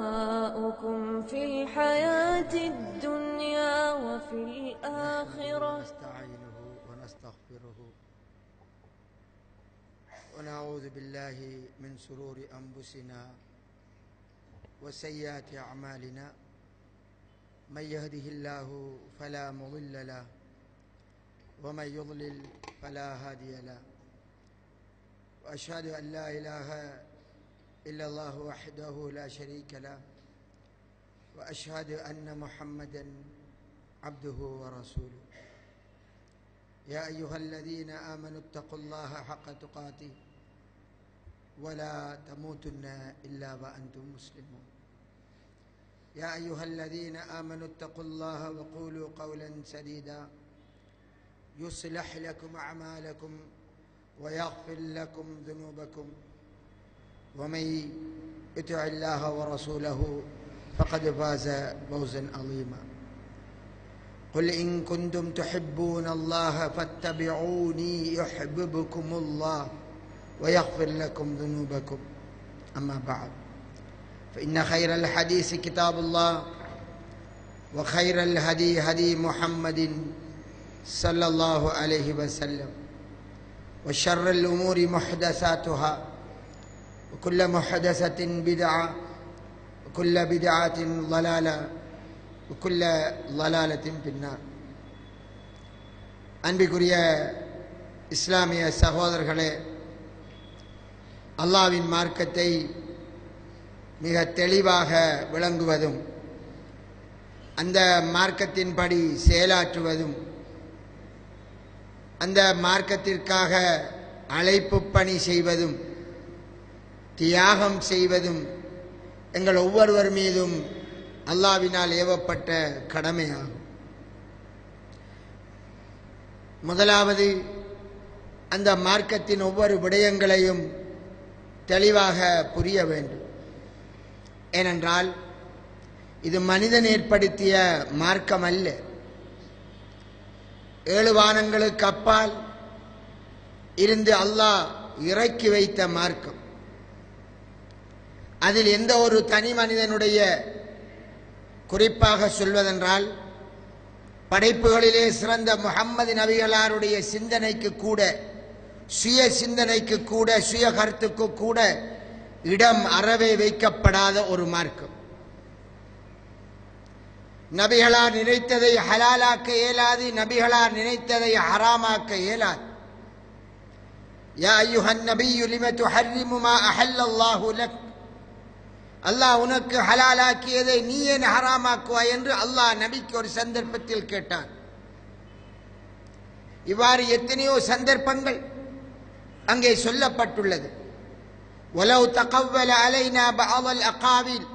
آؤكم في الحياة الدنيا وفي الآخرة. نستعينه ونستغفره. ونعوذ بالله من شرور أنفسنا وسيئات أعمالنا. من يهده الله فلا مضل له ومن يضلل فلا هادي له. وأشهد أن لا إله إلا الله وحده لا شريك له وأشهد أن محمدا عبده ورسوله. يا أيها الذين آمنوا اتقوا الله حق تقاته ولا تموتن إلا وأنتم مسلمون. يا أيها الذين آمنوا اتقوا الله وقولوا قولا سديدا يصلح لكم أعمالكم ويغفر لكم ذنوبكم. ومن يطع الله ورسوله فقد فاز فوزا عظيما. قل إن كنتم تحبون الله فاتبعوني يحببكم الله ويغفر لكم ذنوبكم. أما بعد فإن خير الحديث كتاب الله وخير الهدي هدي محمد صلى الله عليه وسلم وشر الأمور محدثاتها وكل محدثة بدعة وكل بدعة ضلالة وكل ضلالة في النار அன்பிற்குரிய இஸ்லாமிய சகோதரர்களே அல்லாவின் மார்க்கத்தை மிக தெளிவாக விளங்குவதும் அந்த மார்க்கத்தின்படி செயலாற்றுவதும் அந்த மார்க்கத்திற்காக அழைப்பு பணி செய்வதும் தியாகம் செய்வதும் எங்கள் ஒவ்வொருவர் மீதும் அல்லாவினால் ஏவப்பட்ட கடமையாகும். முதலாவது அந்த மார்க்கத்தின் ஒவ்வொரு விடயங்களையும் தெளிவாக புரிய வேண்டும். ஏனென்றால் இது மனிதன் ஏற்படுத்திய மார்க்கம் அல்ல ஏழு வானங்களுக்கு அப்பால் இருந்து அல்லாஹ் இறக்கி வைத்த மார்க்கம். அதில் எந்த ஒரு தனி மனிதனுடைய குறிப்பாக சொல்வதென்றால் படைப்புகளிலே சிறந்த முகம்மது நபிகளாருடைய சிந்தனைக்கு கூட சுய சிந்தனைக்கு கூட சுய கருத்துக்கு கூட இடம் அறவே வைக்கப்படாத ஒரு மார்க்கம். நபிகளார் நினைத்ததை ஹலாலாக்க இயலாது நபிகளார் நினைத்ததை ஹராமாக்க இயலாது. யா ஐயுஹன் நபியு லிம துஹர்ரிமு மா அஹல்லல்லாஹு லக். அல்லாஹ் உனக்கு ஹலாலாக்கியதை நீ ஏன் ஹராமாக்குவாய் என்று அல்லாஹ் நபிக்கு ஒரு சந்தர்ப்பத்தில் கேட்டான். இவ்வாறு எத்தனையோ சந்தர்ப்பங்கள் அங்கே சொல்லப்பட்டுள்ளது. ஒலவு தகவல அலைனா பாவல் அகாவில்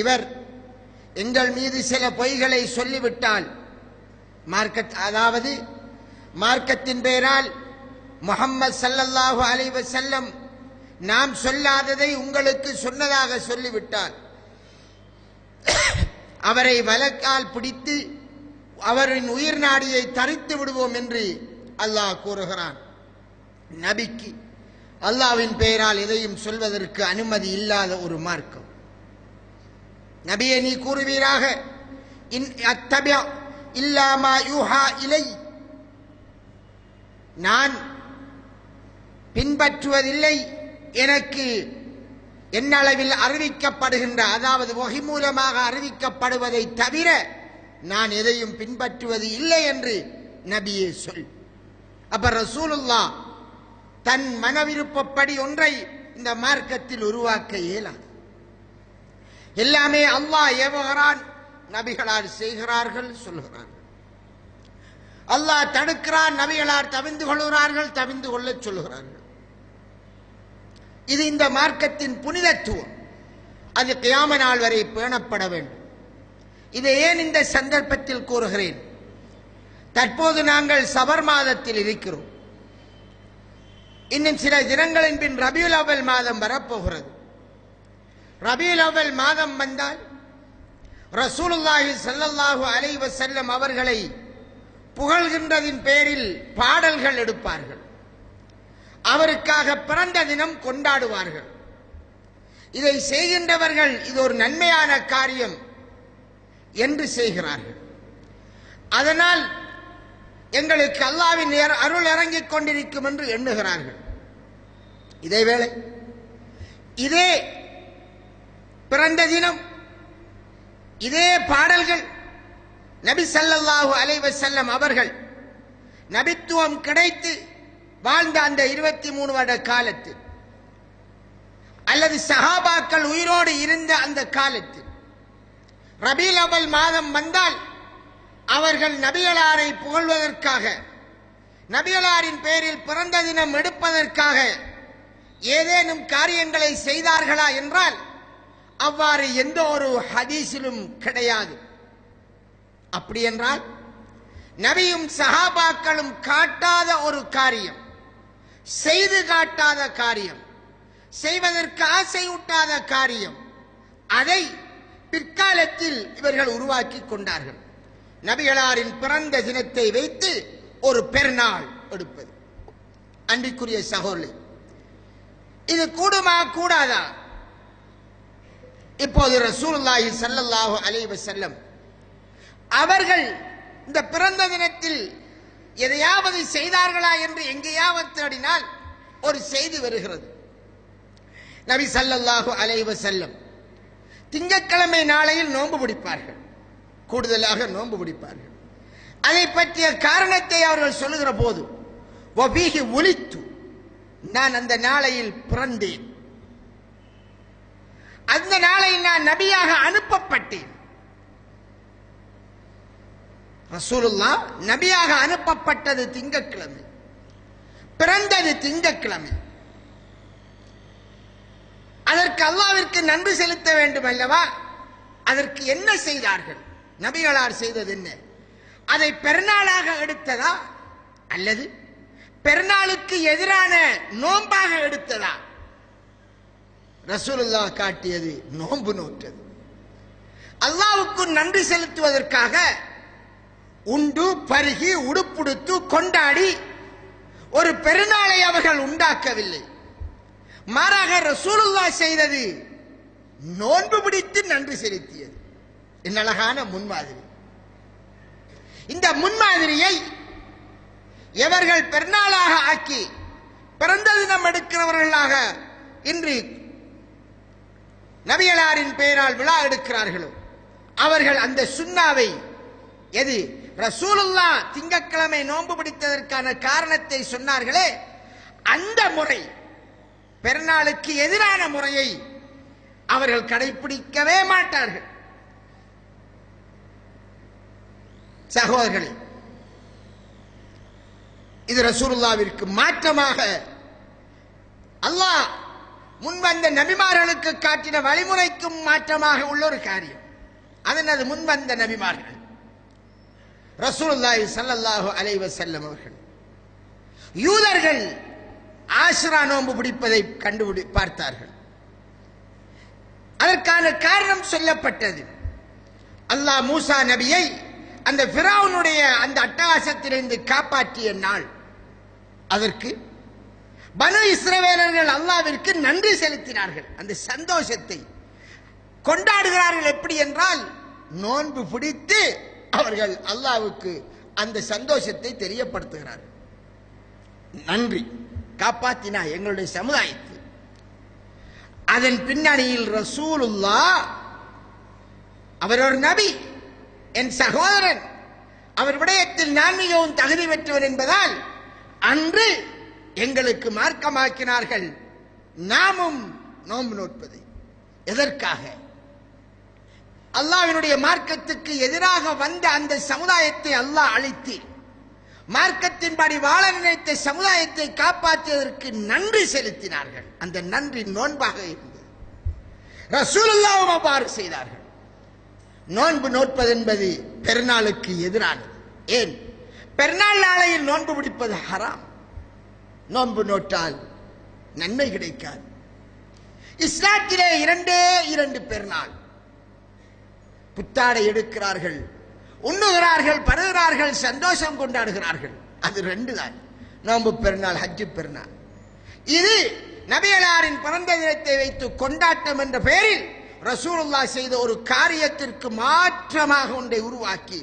இவர் எங்கள் மீது சில பொய்களை சொல்லிவிட்டால் மார்க்கத் அதாவது மார்க்கத்தின் பெயரால் முகம்மது சல்லல்லாஹு அலைவ செல்லம் நாம் சொல்லாததை உங்களுக்கு சொன்னதாக சொல்லிவிட்டார். அவரை வழக்கால் பிடித்து அவரின் உயிர் நாடியை தரித்து விடுவோம் என்று அல்லாஹ் கூறுகிறான். நபிக்கு அல்லாவின் பெயரால் எதையும் சொல்வதற்கு அனுமதி இல்லாத ஒரு மார்க்கம். நபியை நீ கூறுவீராக இன் அத்தபியா இல்லாமா யூஹா இலை. நான் பின்பற்றுவதில்லை எனக்கு என்னளவில் அறிவிக்கப்படுகின்ற அதாவது வகை மூலமாக அறிவிக்கப்படுவதை தவிர நான் எதையும் பின்பற்றுவது இல்லை என்று நபியே சொல். அப்ப ரசூலுல்லா தன் மனவிருப்பப்படி ஒன்றை இந்த மார்க்கத்தில் உருவாக்க இயலாது. எல்லாமே அல்லாஹ் ஏவுகிறான் நபிகளார் செய்கிறார்கள் சொல்கிறார்கள். அல்லாஹ் தடுக்கிறான் நபிகளார் தவிந்து கொள்கிறார்கள் தவிந்து கொள்ளச் சொல்கிறார்கள். இது இந்த மார்க்கத்தின் புனிதத்துவம். அது கியாம நாள் வரை பேணப்பட வேண்டும். இதை ஏன் இந்த சந்தர்ப்பத்தில் கூறுகிறேன்? தற்போது நாங்கள் சபர் மாதத்தில் இருக்கிறோம். இன்னும் சில தினங்களின் பின் ரபியுல் அவல் மாதம் வரப்போகிறது. ரபியுல் அவல் மாதம் வந்தால் ரசூலுல்லாஹி ஸல்லல்லாஹு அலைஹி வஸல்லம் அவர்களை புகழ்கின்றதின் பேரில் பாடல்கள் எடுப்பார்கள். அவருக்காக பிறந்த தினம் கொண்டாடுவார்கள். இதை செய்கின்றவர்கள் இது ஒரு நன்மையான காரியம் என்று செய்கிறார்கள். அதனால் எங்களுக்கு அல்லாவின் அருள் இறங்கிக் கொண்டிருக்கும் என்று எண்ணுகிறார்கள். இதேவேளை இதே பிறந்த தினம் இதே பாடல்கள் நபி ஸல்லல்லாஹு அலைவசல்லம் அவர்கள் நபித்துவம் கிடைத்து வாழ்ந்த அந்த இருபத்தி மூணு வருட காலத்தில் அல்லது சஹாபாக்கள் உயிரோடு இருந்த அந்த காலத்தில் ரபீல் அவல் மாதம் வந்தால் அவர்கள் நபிகளாரை புகழ்வதற்காக நபிகளாரின் பேரில் பிறந்த தினம் எடுப்பதற்காக ஏதேனும் காரியங்களை செய்தார்களா என்றால் அவ்வாறு எந்த ஒரு ஹதீஸிலும் கிடையாது. அப்படி என்றால் நபியும் சஹாபாக்களும் காட்டாத ஒரு காரியம். செய்து காட்டாத காரியம் செய்வதற்கு ஆசையூட்டாத காரியம் அதை பிற்காலத்தில் இவர்கள் உருவாக்கி கொண்டார்கள். நபிகளாரின் பிறந்த தினத்தை வைத்து ஒரு பெருநாள் எடுப்பது. அன்பிற்குரிய சகோதரி இது கூடுமா கூடாதா? இப்போது ரசூலுல்லாஹி சல்லல்லாஹு அலைஹி செல்லம் அவர்கள் இந்த பிறந்த தினத்தில் எதையாவது செய்தார்களா என்று எங்கேயாவது தேடினால் ஒரு செய்தி வருகிறது. நபி ஸல்லல்லாஹு அலைவ செல்லம் திங்கட்கிழமை நாளையில் நோன்பு பிடிப்பார்கள். கூடுதலாக நோன்பு பிடிப்பார்கள். அதை பற்றிய காரணத்தை அவர்கள் சொல்லுகிற போது ஒபீகி ஒலித்து நான் அந்த நாளையில் பிறந்தேன். அந்த நாளையில் நான் நபியாக அனுப்பப்பட்டேன். ரசூலுல்லா நபியாக அனுப்பப்பட்டது திங்கட்கிழமை. பிறந்தது திங்கக்கிழமை அதற்கு அல்லாவிற்கு நன்றி செலுத்த வேண்டும் அல்லவா? அதற்கு என்ன செய்தார்கள்? நபிகளார் செய்தது என்ன? அதை பெருநாளாக எடுத்ததா? அல்லது பெருநாளுக்கு எதிரான நோன்பாக எடுத்ததா? ரசூலுல்லா காட்டியது நோன்பு நோற்றது. அல்லாவுக்கு நன்றி செலுத்துவதற்காக உண்டு பருகி உடுப்புடுத்து கொண்டாடி. ஒரு பெருநாளை அவர்கள் உண்டாக்கவில்லை. மாறாக ரசூலுல்லா செய்தது நோன்பு பிடித்து நன்றி செலுத்தியது. என்ன அழகான முன்மாதிரி. இந்த முன்மாதிரியை எவர்கள் பெருநாளாக ஆக்கி பிறந்த தினம் எடுக்கிறவர்களாக இன்று நபியலாரின் பெயரால் விழா எடுக்கிறார்களோ அவர்கள் அந்த சுண்ணாவை எது? ரசூலுல்லா திங்கட்கிழமை நோன்பு பிடித்ததற்கான காரணத்தை சொன்னார்களே அந்த முறை பெருநாளுக்கு எதிரான முறையை அவர்கள் கடைபிடிக்கவே மாட்டார்கள். சகோதரர்களே இது ரசூலுல்லாவிற்கு மாற்றமாக அல்லாஹ் முன்வந்த நபிமார்களுக்கு காட்டின வழிமுறைக்கும் மாற்றமாக உள்ள ஒரு காரியம். அதனது முன்வந்த நபிமார்கள். ரசூலுல்லாஹி ஸல்லல்லாஹு அலைஹி வஸல்லம் அவர்கள். யூதர்கள் ஆசிரா நோன்பு பிடிப்பதை கண்டுபிடி பார்த்தார்கள். அதற்கான காரணம் சொல்லப்பட்டது. அல்லாஹ் மூசா நபியை அந்த பிராவுனுடைய அந்த அட்டகாசத்திலிருந்து காப்பாற்றிய நாள். அதற்கு பனு இஸ்ரவேலர்கள் அல்லாவிற்கு நன்றி செலுத்தினார்கள். அந்த சந்தோஷத்தை கொண்டாடுகிறார்கள் எப்படி என்றால் நோன்பு பிடித்து அவர்கள் அல்லாவுக்கு அந்த சந்தோஷத்தை தெரியப்படுத்துகிறார்கள் நன்றி. காப்பாத்தினா எங்களுடைய சமுதாயத்தை. அதன் பின்னணியில் ரசூலுல்லா அவர் ஒரு நபி என் சகோதரன் அவர் விடயத்தில் நான் மிகவும் தகுதி பெற்றவர் என்பதால் அன்று எங்களுக்கு மார்க்கமாக்கினார்கள். நாமும் நோன்பு நோட்பதை எதற்காக? அல்லாவினுடைய மார்க்கத்துக்கு எதிராக வந்த அந்த சமுதாயத்தை அல்லாஹ் அழித்து மார்க்கத்தின்படி வாழ நினைத்த சமுதாயத்தை காப்பாற்றியதற்கு நன்றி செலுத்தினார்கள். அந்த நன்றி நோன்பாக இருந்தது. ரசூலுல்லாவும் அவ்வாறு செய்தார்கள். நோன்பு நோட்பது என்பது பெருநாளுக்கு எதிரானது. ஏன்? பெருநாள் நாளையில் நோன்பு பிடிப்பது ஹராம். நோன்பு நோட்டால் நன்மை கிடைக்காது. இஸ்லாத்திலே இரண்டே இரண்டு பெருநாள். புத்தாடை எடுக்கிறார்கள். உண்ணுகிறார்கள் பருகிறார்கள் சந்தோஷம் கொண்டாடுகிறார்கள். அது ரெண்டு தான் நோம்பு பெருநாள் ஹஜ்ஜு பெருநாள். இது நபிகளாரின் பிறந்த தினத்தை வைத்து கொண்டாட்டம் என்ற பெயரில் ரசூலுல்லா செய்த ஒரு காரியத்திற்கு மாற்றமாக ஒன்றை உருவாக்கி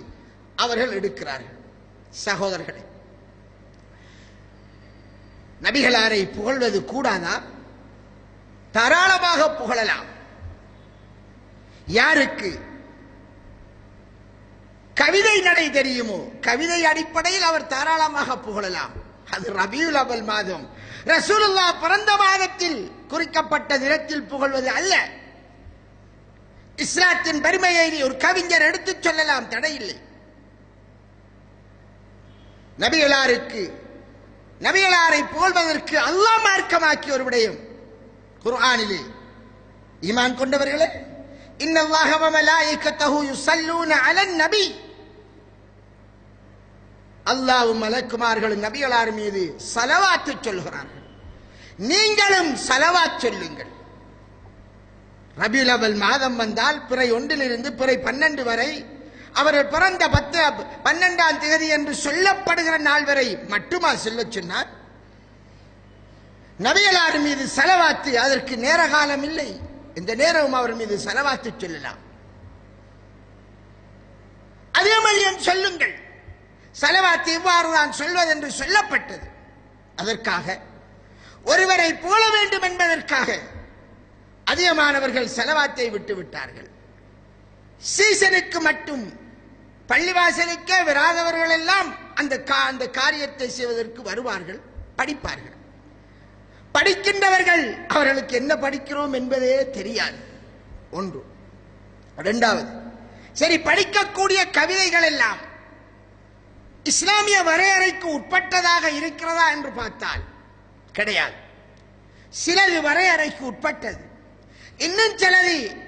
அவர்கள் எடுக்கிறார்கள். சகோதரர்களே நபிகளாரை புகழ்வது கூடாதா? தாராளமாக புகழலாம். யாருக்கு? கவிதை நடை தெரியுமோ? கவிதை அடிப்படையில் அவர் தாராளமாக புகழலாம். அது ரபியுல் அவல் மாதம். ரசூலுல்லா பிறந்த மாதத்தில் குறிக்கப்பட்ட நிறத்தில் புகழ்வது அல்ல. இஸ்லாத்தின் பெருமையை ஒரு கவிஞர் எடுத்துச் சொல்லலாம் தடையில்லை நபிகளாருக்கு நபிகளாரை புகழ்வதற்கு அல்லாஹ் மார்க்கமாக்கிய ஒரு விடயம். குர்ஆனிலே. ஈமான் கொண்டவர்களே இன்னல்லாஹ வ மலாயிகத்தஹு யுஸல்லூன அலன் நபி. அல்லாஹ்வும் மலக்குமார்களும் நபிகளார் மீது சலவாத்து சொல்கிறார்கள். நீங்களும் சலவாத் சொல்லுங்கள். ரபிலவல் மாதம் வந்தால் பிறை ஒன்றிலிருந்து பிறை பன்னெண்டு வரை அவர்கள் பிறந்த பத்து பன்னெண்டாம் தேதி என்று சொல்லப்படுகிற நாள் வரை மட்டுமா சொல்லச் சொன்னார்? நபிகளார் மீது செலவாத்து அதற்கு நேர காலம் இல்லை. இந்த நேரமும் அவர் மீது செலவாத்து சொல்லலாம். அதே மாதிரி சொல்லுங்கள். செலவாத்து இவ்வாறு தான் சொல்வதென்று சொல்லப்பட்டது. அதற்காக ஒருவரை போல வேண்டும் என்பதற்காக அதிகமானவர்கள் செலவாத்தை விட்டு விட்டார்கள். சீசனுக்கு மட்டும் பள்ளிவாசலுக்கே வராதவர்கள் எல்லாம் அந்த கா- அந்த காரியத்தை செய்வதற்கு வருவார்கள் படிப்பார்கள். படிக்கின்றவர்கள். அவர்களுக்கு என்ன படிக்கிறோம் என்பதே தெரியாது. ஒன்று. இரண்டாவது. சரி படிக்கக்கூடிய கவிதைகள் எல்லாம் இஸ்லாமிய வரையறைக்கு உட்பட்டதாக இருக்கிறதா என்று பார்த்தால் கிடையாது. சிலது வரையறைக்கு உட்பட்டது. இன்னும் சிலது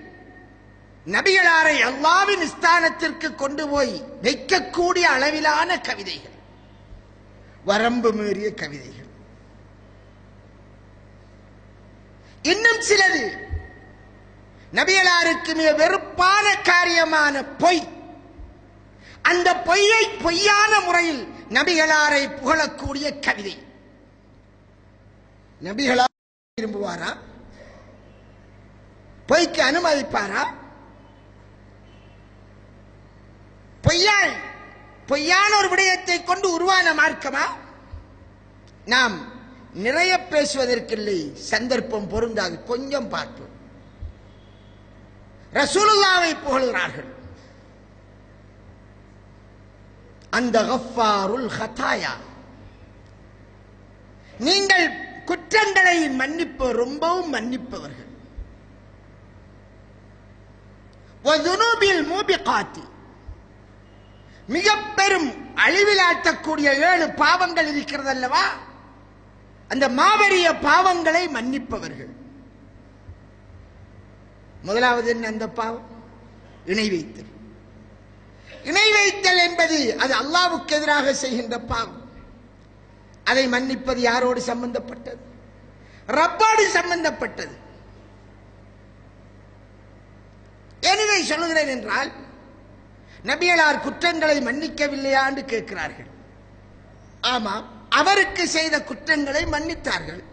நபிகளாரை அல்லாவின் ஸ்தானத்திற்கு கொண்டு போய் வைக்கக்கூடிய அளவிலான கவிதைகள். வரம்பு மீறிய கவிதைகள். இன்னும் சிலது. நபியலாருக்கு மிக வெறுப்பான காரியமான பொய். அந்த பொய்யை பொய்யான முறையில் நபிகளாரை புகழக்கூடிய கவிதை. நபிகளார் விரும்புவாரா? பொய்க்கு அனுமதிப்பாரா? பொய்யால் பொய்யான ஒரு விடயத்தை கொண்டு உருவான மார்க்கமா? நாம் நிறைய பேசுவதற்கில்லை. சந்தர்ப்பம் பொருந்தாது. கொஞ்சம் பார்ப்போம். ரசூலுல்லாவை புகழ்கிறார்கள். அந்த கஃபாருல் ஹதாயா. நீங்கள் குற்றங்களை மன்னிப்பு ரொம்பவும் மன்னிப்பவர்கள். வதுனூபில் மூபிகாத்தி. மிக பெரும் அழிவிலாட்டக்கூடிய ஏழு பாவங்கள் இருக்கிறது அல்லவா அந்த மாபெரிய பாவங்களை மன்னிப்பவர்கள். முதலாவது என்ன அந்த பாவம்? இணை வைத்தல். இணை வைத்தல் என்பது அது அல்லாவுக்கு எதிராக செய்கின்ற பாவம். அதை மன்னிப்பது யாரோடு சம்பந்தப்பட்டது? ரப்போடு சம்பந்தப்பட்டது. எனவே சொல்லுகிறேன் என்றால் நபியலார் குற்றங்களை மன்னிக்கவில்லையா என்று கேட்கிறார்கள். ஆமாம். அவருக்கு செய்த குற்றங்களை மன்னித்தார்கள்.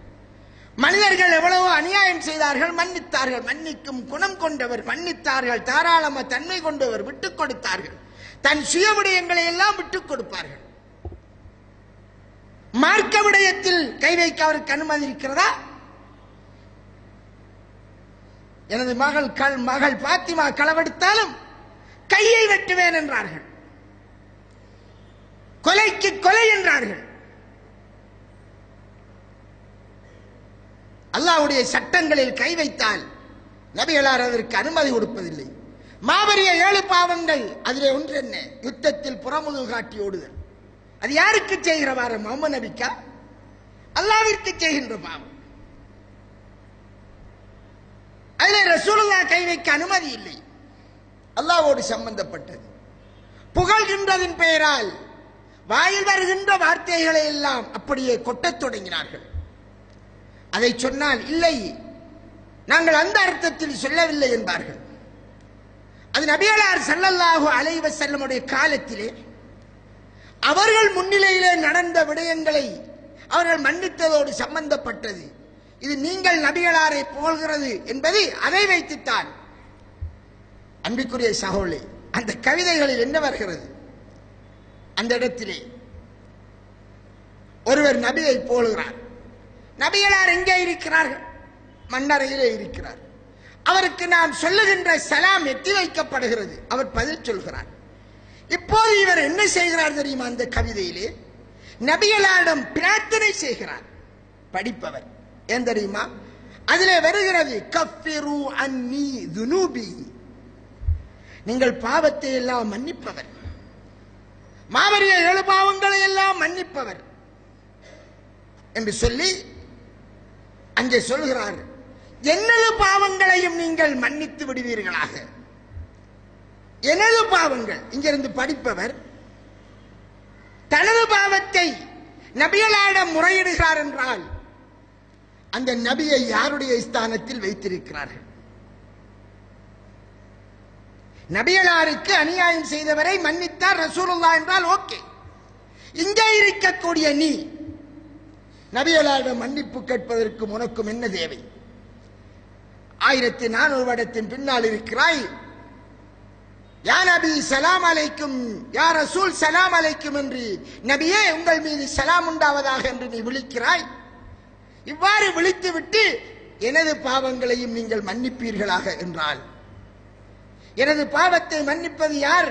மனிதர்கள் எவ்வளவோ அநியாயம் செய்தார்கள் மன்னித்தார்கள். மன்னிக்கும் குணம் கொண்டவர் மன்னித்தார்கள். தாராளம தன்மை கொண்டவர் விட்டுக் கொடுத்தார்கள். தன் சுய விடயங்களை எல்லாம் விட்டுக் கொடுப்பார்கள். மார்க்க விடயத்தில் கை வைக்க அவருக்கு அனுமதி இருக்கிறதா? எனது மகள் கள் மகள் பாத்திமா களவெடுத்தாலும் கையை வெட்டுவேன் என்றார்கள். கொலைக்கு கொலை என்றார்கள். அல்லாவுடைய சட்டங்களில் கை வைத்தால் நபிகளார் அதற்கு அனுமதி கொடுப்பதில்லை. மாபெரிய ஏழு பாவங்கள் அதிலே ஒன்று என்ன? யுத்தத்தில் புறமுது காட்டி ஓடுதல். அது யாருக்கு செய்கிற வாரம் முகமது நபிக்கா? அல்லாவிற்கு செய்கின்ற பாவம். அதில் ரசூலுல்லா கை வைக்க அனுமதி இல்லை. அல்லாவோடு சம்பந்தப்பட்டது. புகழ்கின்றதின் பெயரால் வாயில் வருகின்ற வார்த்தைகளை எல்லாம் அப்படியே கொட்டத் தொடங்கினார்கள். அதை சொன்னால் இல்லை நாங்கள் அந்த அர்த்தத்தில் சொல்லவில்லை என்பார்கள். அது நபியலார் ஸல்லல்லாஹு அலைவ செல்லமுடைய காலத்திலே அவர்கள் முன்னிலையிலே நடந்த விடயங்களை அவர்கள் மன்னித்ததோடு சம்பந்தப்பட்டது. இது நீங்கள் நபிகளாரை புகழ்கிறது என்பது அதை வைத்துத்தான். அன்பிற்குரிய சகோலை அந்த கவிதைகளில் என்ன வருகிறது? அந்த இடத்திலே ஒருவர் நபியை போலுகிறார் நபிகளார் எங்கே இருக்கிறார்கள்? மண்ணறையிலே இருக்கிறார். அவருக்கு நாம் சொல்லுகின்ற சலாம் எட்டி வைக்கப்படுகிறது. அவர் பதில் சொல்கிறார். இப்போது இவர் என்ன செய்கிறார் தெரியுமா அந்த கவிதையிலே? நபிகளாரிடம் பிரார்த்தனை செய்கிறார். படிப்பவர். ஏன் தெரியுமா? அதிலே வருகிறது கஃபிரு அன்னி துனூபி. நீங்கள் பாவத்தை எல்லாம் மன்னிப்பவர். மாவரிய ஏழு பாவங்களை எல்லாம் மன்னிப்பவர். என்று சொல்லி அங்கே சொல்கிறார் எனது பாவங்களையும் நீங்கள் மன்னித்து விடுவீர்களாக? எனது பாவங்கள்? இங்கிருந்து படிப்பவர் தனது பாவத்தை நபியலாடம் முறையிடுகிறார் என்றால் அந்த நபியை யாருடைய ஸ்தானத்தில் வைத்திருக்கிறார்கள்? நபியலாருக்கு அநியாயம் செய்தவரை மன்னித்தார் ரசூலுல்லா என்றால் ஓகே. இங்கே இருக்கக்கூடிய நீ நபியலாரிடம் மன்னிப்பு கேட்பதற்கு உனக்கும் என்ன தேவை? ஆயிரத்தி நானூறு வருடத்தின் பின்னால் இருக்கிறாய். யா நபி சலாம் அலைக்கும் யா ரசூல் சலாம் அலைக்கும் என்று. நபியே உங்கள் மீது சலாம் உண்டாவதாக என்று நீ விழிக்கிறாய். இவ்வாறு விழித்துவிட்டு எனது பாவங்களையும் நீங்கள் மன்னிப்பீர்களாக என்றால் எனது பாவத்தை மன்னிப்பது யார்?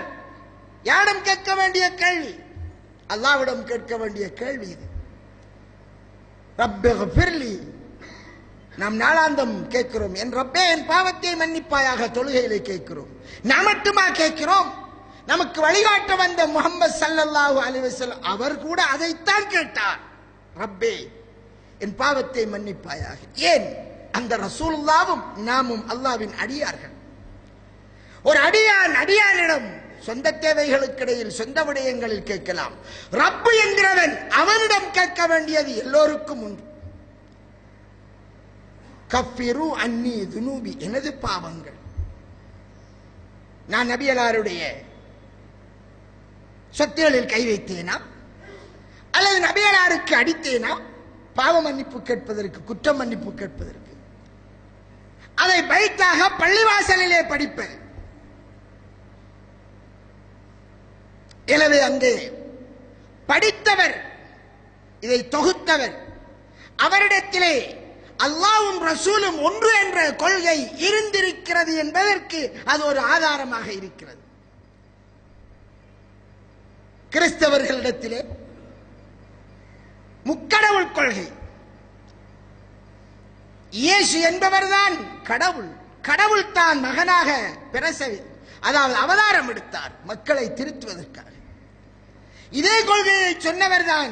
யாரிடம் கேட்க வேண்டிய கேள்வி? அல்லாவிடம் கேட்க வேண்டிய கேள்வி இது. ரப்பே நாம் நாளாந்தம் கேட்கிறோம். என் ரப்பே என் பாவத்தை மன்னிப்பாயாக தொழுகையிலே கேட்கிறோம். நாம் மட்டுமா கேட்கிறோம்? நமக்கு வழிகாட்ட வந்த முகமது சல்லல்லாஹு அலிவசல் அவர் கூட அதைத்தான் கேட்டார். ரப்பே என் பாவத்தை மன்னிப்பாயாக. ஏன்? அந்த ரசூலுல்லாவும் நாமும் அல்லாவின் அடியார்கள். ஒரு அடியான் அடியானிடம் சொந்த தேவைகளுக்கிடையில் சொந்த விடயங்களில் கேட்கலாம். ரப்பு என்கிறவன் அவனிடம் கேட்க வேண்டியது எல்லோருக்கும் உண்டு. கஃபிரு அன்னி துனூபி எனது பாவங்கள். நான் நபியலாருடைய சொத்துகளில் கை வைத்தேனா? அல்லது நபியலாருக்கு அடித்தேனா? பாவ மன்னிப்பு கேட்பதற்கு குற்ற மன்னிப்பு கேட்பதற்கு. அதை பைத்தாக பள்ளிவாசலிலே படிப்பது எனவே அங்கே படித்தவர் இதை தொகுத்தவர். அவரிடத்திலே அல்லாவும் ரசூலும் ஒன்று என்ற கொள்கை இருந்திருக்கிறது என்பதற்கு அது ஒரு ஆதாரமாக இருக்கிறது. கிறிஸ்தவர்களிடத்திலே முக்கடவுள் கொள்கை. இயேசு என்பவர்தான் கடவுள். கடவுள் தான் மகனாக பிரசவி அதாவது அவதாரம் எடுத்தார் மக்களை திருத்துவதற்காக. இதே கொள்கையை சொன்னவர்தான்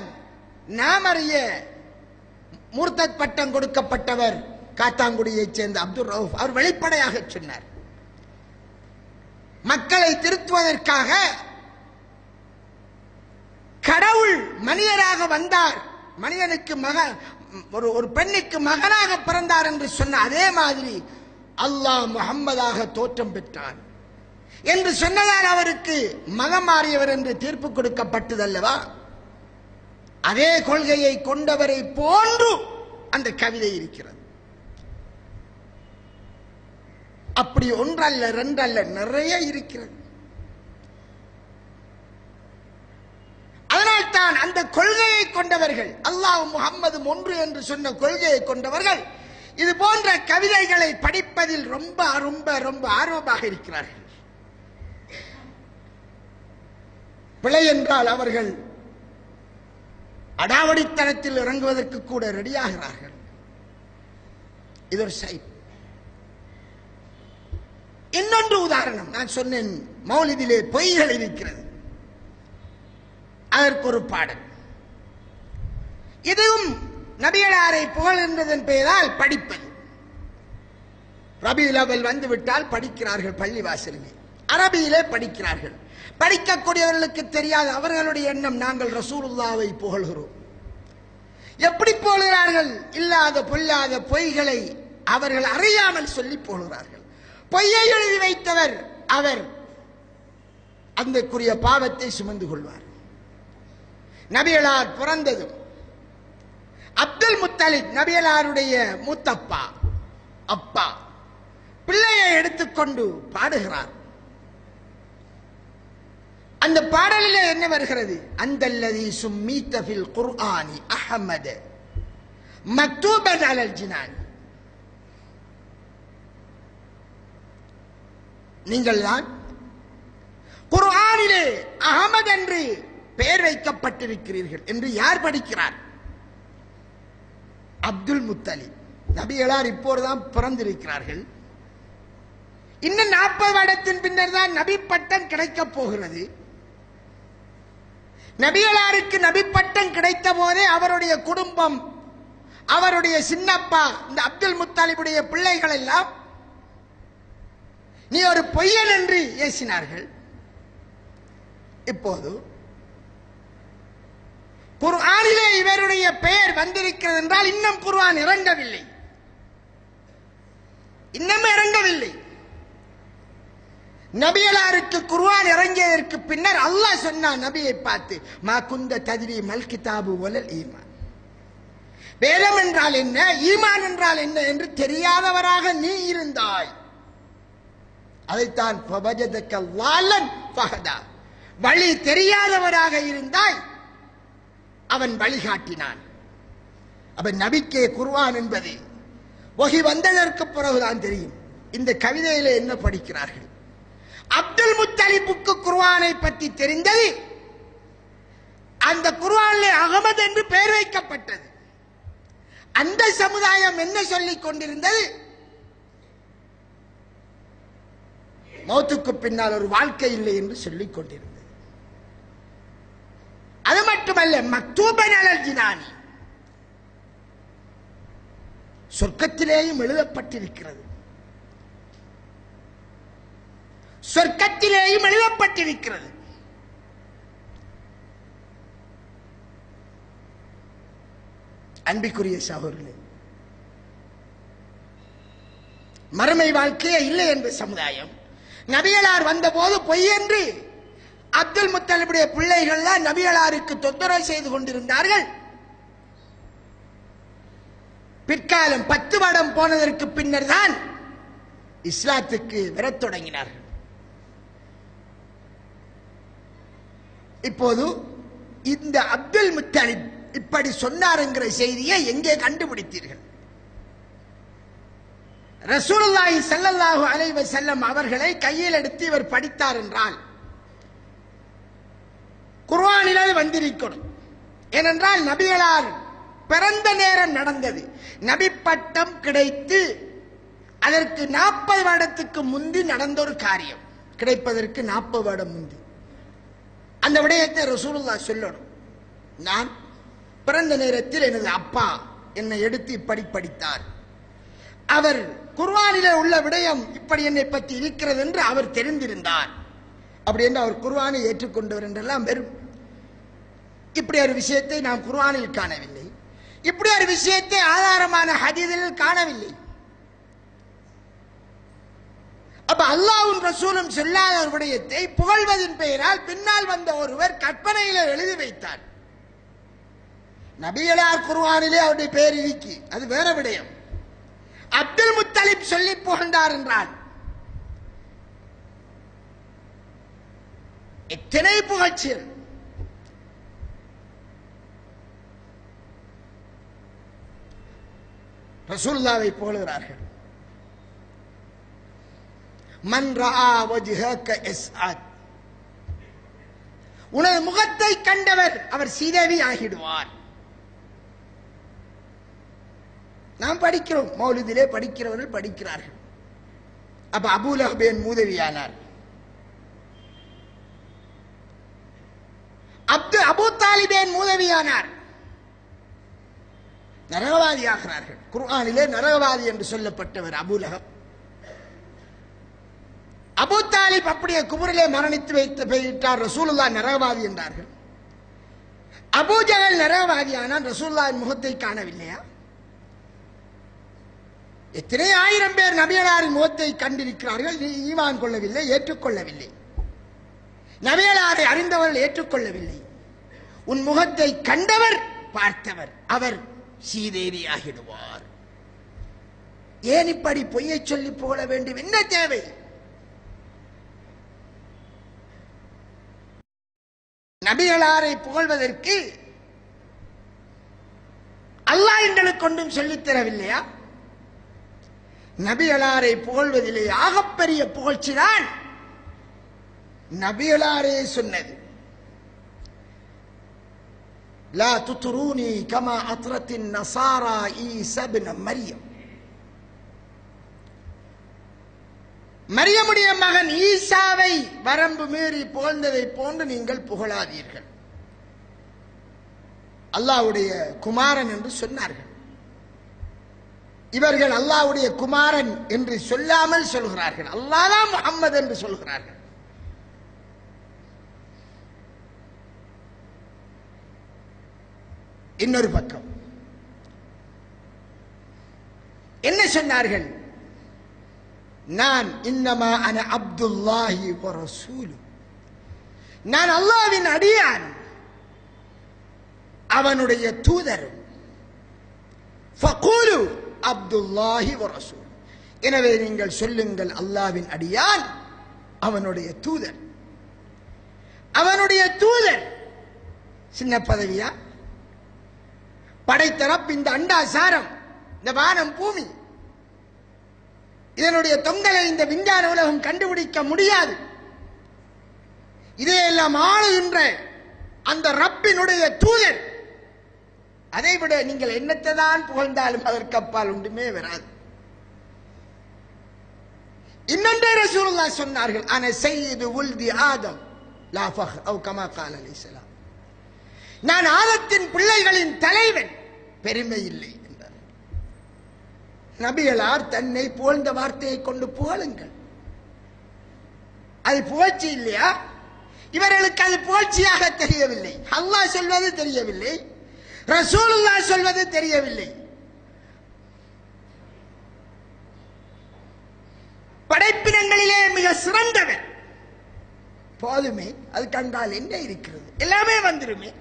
நாம் அறிய மூர்த்தத் பட்டம் கொடுக்கப்பட்டவர் காத்தாங்குடியைச் சேர்ந்த அப்துல் ரவுஃப். அவர் வெளிப்படையாக சொன்னார். மக்களை திருத்துவதற்காக கடவுள் மனிதராக வந்தார். மனிதனுக்கு மக ஒரு ஒரு பெண்ணுக்கு மகனாக பிறந்தார் என்று சொன்ன அதே மாதிரி அல்லாஹ் முகம்மதாக தோற்றம் பெற்றார் என்று சொன்னதால் அவருக்கு மகம் மாறியவர் என்று தீர்ப்பு கொடுக்கப்பட்டதல்லவா? அதே கொள்கையை கொண்டவரை போன்று அந்த கவிதை இருக்கிறது. அப்படி ஒன்றல்ல ரெண்டல்ல நிறைய இருக்கிறது. அதனால்தான் அந்த கொள்கையை கொண்டவர்கள் அல்லாஹ் முகம்மது ஒன்று என்று சொன்ன கொள்கையை கொண்டவர்கள் இது போன்ற கவிதைகளை படிப்பதில் ரொம்ப ரொம்ப ரொம்ப ஆர்வமாக இருக்கிறார்கள். பிழை என்றால் அவர்கள் அடாவடித்தனத்தில் இறங்குவதற்கு கூட ரெடியாகிறார்கள். இது ஒரு சைட் இன்னொன்று உதாரணம். நான் சொன்னேன் மௌலிதிலே பொய்கள் இருக்கிறது. அதற்கு ஒரு பாடல். இதுவும் நபியலாரை புகழ்கின்றதன் பெயரால் படிப்பது. ரபி அவல் வந்துவிட்டால் படிக்கிறார்கள் பள்ளிவாசலில் அரபியிலே படிக்கிறார்கள். படிக்கக்கூடியவர்களுக்கு தெரியாத அவர்களுடைய எண்ணம் நாங்கள் ரசூலுல்லாவை புகழ்கிறோம். எப்படி போகிறார்கள்? இல்லாத பொல்லாத பொய்களை அவர்கள் அறியாமல் சொல்லி போகிறார்கள். பொய்யை எழுதி வைத்தவர் அவர். அந்தக்குரிய பாவத்தை சுமந்து கொள்வார். நபியலார் பிறந்ததும் அப்துல் முத்தலிப் நபியலாருடைய மூத்தப்பா அப்பா. பிள்ளையை எடுத்துக்கொண்டு பாடுகிறார். அந்த பாடலில் என்ன வருகிறது? அந்தல்லதி சும்மீத்த ஃபில் குர்ஆனி அஹமது மக்தூபத் அலல் ஜினான். நீங்கள் தான் குர்ஆனிலே அகமது என்று பெயர் வைக்கப்பட்டிருக்கிறீர்கள் என்று யார் படிக்கிறார்? அப்துல் முத்தலி நபிகளார் இப்போதுதான் பிறந்திருக்கிறார்கள். இன்னும் நாற்பது வருடத்தின் பின்னர் தான் நபி பட்டம் கிடைக்கப் போகிறது. நபிகளாருக்கு நபி பட்டம் கிடைத்த போதே அவருடைய குடும்பம் அவருடைய சின்னப்பா இந்த அப்துல் முத்தாலிபுடைய பிள்ளைகள் எல்லாம் நீ ஒரு பொய்யன் என்று ஏசினார்கள். இப்போது குர்ஆனிலே இவருடைய பெயர் வந்திருக்கிறது என்றால் இன்னும் குர்ஆன் இறங்கவில்லை. இன்னும் இறங்கவில்லை. நபியலாருக்கு குருவான் இறங்கியதற்கு பின்னர் அல்லாஹ் சொன்னான் நபியை பார்த்து மா குந்த ததிரி மல் கிதாபு ஒலல் ஈமான். வேதம் என்றால் என்ன? ஈமான் என்றால் என்ன என்று தெரியாதவராக நீ இருந்தாய். அதைத்தான் ஃபவஜதக லாலன் பகதா வழி தெரியாதவராக இருந்தாய். அவன் வழிகாட்டினான் அவன் நபிக்கே குருவான் என்பது ஒகி வந்ததற்கு பிறகுதான் தெரியும். இந்த கவிதையில என்ன படிக்கிறார்கள்? அப்துல் முத்தலிப்புக்கு குர்வானை பற்றி தெரிந்தது. அந்த குர்ஆனிலே அகமது என்று பெயர் வைக்கப்பட்டது. அந்த சமுதாயம் என்ன சொல்லிக் கொண்டிருந்தது? மௌத்துக்கு பின்னால் ஒரு வாழ்க்கை இல்லை என்று சொல்லிக் கொண்டிருந்தது. அது மட்டுமல்ல மக்தூபன் அலல் ஜினானி சொர்க்கத்திலேயும் எழுதப்பட்டிருக்கிறது. சொர்க்கத்திலேயும் எழுதப்பட்டிருக்கிறது. அன்பிக்குரிய சகோதரர்களே மறுமை வாழ்க்கையே இல்லை என்று சமுதாயம். நபியலார் வந்தபோது பொய் என்று அப்துல் முத்தலிபுடைய பிள்ளைகள்லாம் நபியலாருக்கு தொந்தரவு செய்து கொண்டிருந்தார்கள். பிற்காலம் பத்து வருடம் போனதற்கு பின்னர் தான் இஸ்லாத்துக்கு வரத் தொடங்கினார்கள். இப்போது இந்த அப்துல் முத்தலிப் இப்படி சொன்னார் என்கிற செய்தியை எங்கே கண்டுபிடித்தீர்கள்? ரசூலுல்லாஹி சல்லல்லாஹு அலைஹி வஸல்லம் அவர்களை கையில் எடுத்து இவர் படித்தார் என்றால் குர்ஆனில் அது வந்திருக்கணும் ஏனென்றால் நபிகளார் பிறந்த நேரம் நடந்தது. நபி பட்டம் கிடைத்து அதற்கு நாற்பது வருடத்துக்கு முந்தி நடந்த ஒரு காரியம். கிடைப்பதற்கு நாற்பது வருடம் முந்தி. அந்த விடயத்தை ரசூலுல்லா சொல்லணும். நான் பிறந்த நேரத்தில் எனது அப்பா என்னை எடுத்து இப்படி படித்தார். அவர் குர்வானில உள்ள விடயம் இப்படி என்னை பற்றி இருக்கிறது என்று அவர் தெரிந்திருந்தார். அப்படி என்று அவர் குர்வானை ஏற்றுக்கொண்டவர் என்றெல்லாம் வெறும். இப்படி ஒரு விஷயத்தை நாம் குர்வானில் காணவில்லை. இப்படி ஒரு விஷயத்தை ஆதாரமான ஹதீதில் காணவில்லை. அப்ப அல்லாவும் ரசூலும் செல்லாத ஒரு விடயத்தை புகழ்வதின் பெயரால் பின்னால் வந்த ஒருவர் கற்பனையில எழுதி வைத்தார். நபிகளார் குருவானிலே அவருடைய பெயர் இருக்கு அது வேற விடயம். அப்துல் முத்தலிப் சொல்லி புகழ்ந்தார் என்றால் எத்தனை புகழ்ச்சியல் ரசூல்லாவை புகழுகிறார்கள். மன் ரஆ வஜ்ஹக இஸ்அத் உனது முகத்தை கண்டவர் அவர் சீதேவி ஆகிடுவார். நாம் படிக்கிறோம் மௌலிதிலே படிக்கிறவர்கள் படிக்கிறார்கள். அப்ப அபூலஹபேன் மூதவியானார். அப்து அபு தாலிபேன் மூதவியானார். நரகவாதி ஆகிறார்கள் குர்ஆனிலே நரகவாதி என்று சொல்லப்பட்டவர் அபூலஹப் அபு தாலிப் அப்படியே குபுரிலே மரணித்து வைத்து போயிட்டார் ரசூலுல்லா நரகவாதி என்றார்கள். அபூஜகல் நரகவாதி ரசூல்லாவின் முகத்தை காணவில்லையா? எத்தனை ஆயிரம் பேர் நபியலாரின் முகத்தை கண்டிருக்கிறார்கள். நீ ஈமான் கொள்ளவில்லை ஏற்றுக்கொள்ளவில்லை. நபியலாரை அறிந்தவர்கள் ஏற்றுக்கொள்ளவில்லை. உன் முகத்தை கண்டவர் பார்த்தவர் அவர் சீதேவி ஆகிடுவார் ஏன் இப்படி பொய்யை சொல்லி புகழ வேண்டும்? என்ன தேவை? நபிகளாரை புகழ்வதற்கு அல்லாஹ் எங்களுக்கு ஒன்றும் சொல்லித் தரவில்லையா? நபிகளாரை புகழ்வதிலே ஆகப்பெரிய புகழ்ச்சிதான் நபிகளாரே சொன்னது. லா துத்துரூனி கமா அத்ரத்தின் நசாரா ஈசபின மரியம். மரியமுடைய மகன் ஈசாவை வரம்பு மீறி புகழ்ந்ததை போன்று நீங்கள் புகழாதீர்கள். அல்லாவுடைய குமாரன் என்று சொன்னார்கள். இவர்கள் அல்லாவுடைய குமாரன் என்று சொல்லாமல் சொல்கிறார்கள். அல்லாதான் முகம்மது என்று சொல்கிறார்கள். இன்னொரு பக்கம். என்ன சொன்னார்கள்? நான் இன்னமா அன அப்துல்லாஹி ரசூலு. நான் அல்லாவின் அடியான். அவனுடைய தூதரும். ஃபகூலு அப்துல்லாஹி ரசூல். எனவே நீங்கள் சொல்லுங்கள் அல்லாவின் அடியான் அவனுடைய தூதர். அவனுடைய தூதர். சின்ன பதவியா? படைத்தரப்பு இந்த அண்டாசாரம். இந்த வானம் பூமி. இதனுடைய தொங்கலை இந்த விஞ்ஞான உலகம் கண்டுபிடிக்க முடியாது. இதையெல்லாம் ஆளுகின்ற அந்த ரப்பினுடைய தூதர். அதை விட நீங்கள் என்னத்தை தான் புகழ்ந்தாலும் அதற்கு அப்பால் ஒன்றுமே வராது. இன்னொன்றே ரசூலுல்லாஹ் சொன்னார்கள் ஆன செய்து உல்தி ஆதம் லாஃபஹ் அவ் கமா கால் அலிசலாம் நான் ஆதத்தின் பிள்ளைகளின் தலைவன். பெருமை இல்லை. நபிகளார் தன்னை புகழ்ந்த வார்த்தையை கொண்டு புகழுங்கள். அது புகழ்ச்சி இல்லையா? இவர்களுக்கு அது புகழ்ச்சியாக தெரியவில்லை. அல்லாஹ் சொல்வது தெரியவில்லை. ரசூலுல்லா சொல்வது தெரியவில்லை. படைப்பினங்களிலே மிக சிறந்தவர். போதுமே அது கண்டால் என்ன இருக்கிறது? எல்லாமே வந்துருமே.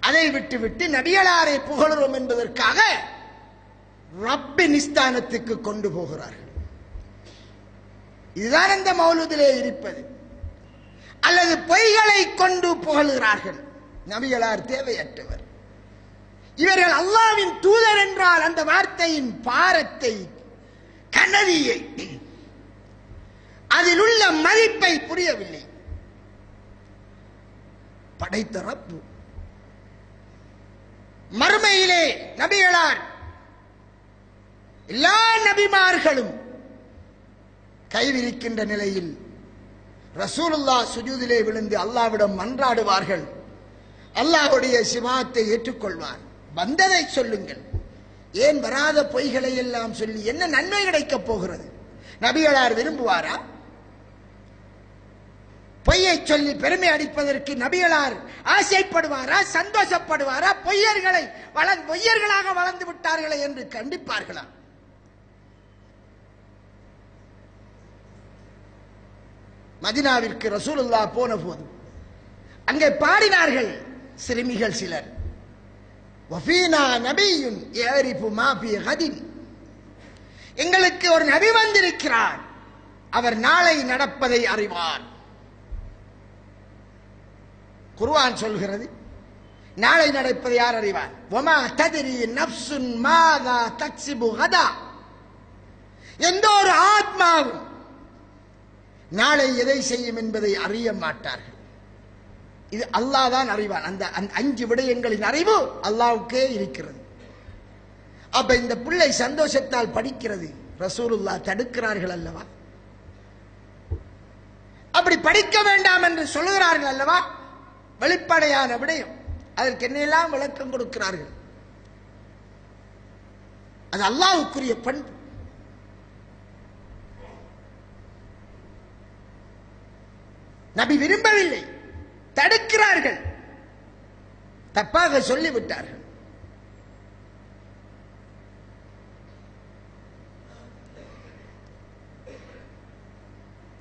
அதை விட்டுவிட்டு நபிகளாரை புகழுறோம் என்பதற்காக ரப்பின் ஸ்தானத்துக்கு கொண்டு போகிறார்கள். இதுதான் இந்த மௌலுதிலே இருப்பது. அல்லது பொய்களை கொண்டு புகழ்கிறார்கள். நபிகளார் தேவையற்றவர். இவர்கள் அல்லாவின் தூதர் என்றால் அந்த வார்த்தையின் பாரத்தை கனவியை அதில் உள்ள மதிப்பை புரியவில்லை. படைத்த ரப்பு. மறுமையிலே நபிகளார் எல்லா நபிமார்களும் கைவிரிக்கின்ற நிலையில் ரசூலுல்லா சுஜூதிலே விழுந்து அல்லாவிடம் மன்றாடுவார்கள். அல்லாஹுடைய சிவாத்தை ஏற்றுக்கொள்வார். வந்ததை சொல்லுங்கள். ஏன் வராத பொய்களை எல்லாம் சொல்லி என்ன நன்மை கிடைக்கப் போகிறது? நபிகளார் விரும்புவாரா? பொய்யை சொல்லி பெருமை அடிப்பதற்கு நபிகளார் ஆசைப்படுவாரா? சந்தோஷப்படுவாரா? பொய்யர்களை வள பொய்யர்களாக வளர்ந்து விட்டார்களே என்று கண்டிப்பார்களா? மதினாவிற்கு ரசூலுல்லா போன போது அங்கே பாடினார்கள் சிறுமிகள் சிலர். வஃபீனா மாபி எங்களுக்கு ஒரு நபி வந்திருக்கிறார். அவர் நாளை நடப்பதை அறிவார். குருவான் சொல்கிறது நாளை நடப்பதை யார் அறிவார்? ஒமா ததிரி நப்சுன் மாதா தக்சிபு ஹதா எந்த ஒரு ஆத்மாவும் நாளை எதை செய்யும் என்பதை அறிய மாட்டார்கள். இது அல்லாஹ் தான் அறிவான். அந்த அந்த அஞ்சு விடயங்களின் அறிவு அல்லாவுக்கே இருக்கிறது. அப்ப இந்த பிள்ளை சந்தோஷத்தால் படிக்கிறது. ரசூலுல்லா தடுக்கிறார்கள் அல்லவா? அப்படி படிக்க வேண்டாம் என்று சொல்லுகிறார்கள் அல்லவா? வெளிப்படையான விடயம். அதற்கு என்னெல்லாம் விளக்கம் கொடுக்கிறார்கள்? அது அல்லாவுக்குரிய பண்பு. நபி விரும்பவில்லை. தடுக்கிறார்கள். தப்பாக சொல்லிவிட்டார்கள்.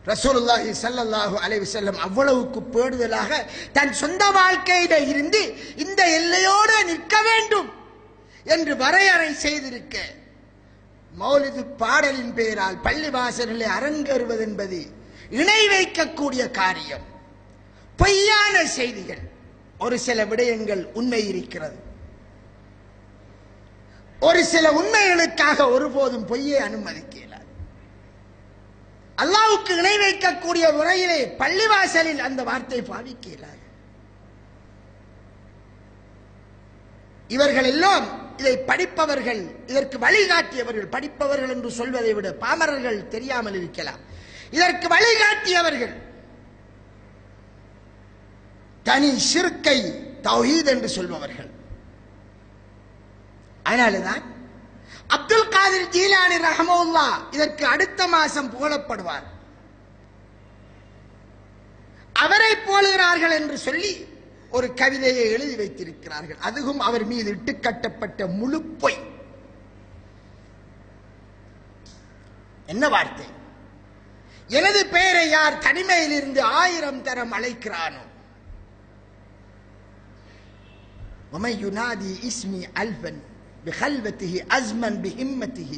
ரசூலுல்லாஹி ஸல்லல்லாஹு அலைவி செல்லம் அவ்வளவுக்கு பேடுதலாக தன் சொந்த வாழ்க்கையில இருந்து இந்த எல்லையோடு நிற்க வேண்டும் என்று வரையறை செய்திருக்க. மௌலிது பாடலின் பெயரால் பள்ளிவாசல்களை அரங்கேறுவது என்பது இணை வைக்கக்கூடிய காரியம். பொய்யான செய்திகள். ஒரு சில விடயங்கள் உண்மை இருக்கிறது. ஒரு சில உண்மைகளுக்காக ஒருபோதும் பொய்யை அனுமதிக்க இயலாது அல்லாவுக்கு இணை வைக்கக்கூடிய முறையிலே பள்ளிவாசலில் அந்த வார்த்தை பாவிக்க இயலாது இவர்கள் எல்லாம் இதை படிப்பவர்கள் இதற்கு வழிகாட்டியவர்கள் படிப்பவர்கள் என்று சொல்வதை விட பாமரர்கள் தெரியாமல் இருக்கலாம். இதற்கு வழிகாட்டியவர்கள் தனி சிறுக்கை தௌஹீத் என்று சொல்பவர்கள். அதனாலதான் அப்துல் காதிர் ஜீலானி ரஹமுல்லா இதற்கு அடுத்த மாசம் புகழப்படுவார். அவரை போலுகிறார்கள் என்று சொல்லி ஒரு கவிதையை எழுதி வைத்திருக்கிறார்கள். அதுவும் அவர் மீது இட்டுக்கட்டப்பட்ட முழு பொய் என்ன வார்த்தை? எனது பெயரை யார் தனிமையிலிருந்து ஆயிரம் தரம் அழைக்கிறானோ ومن ينادي اسمي ألفا بخلوته أزما بهمته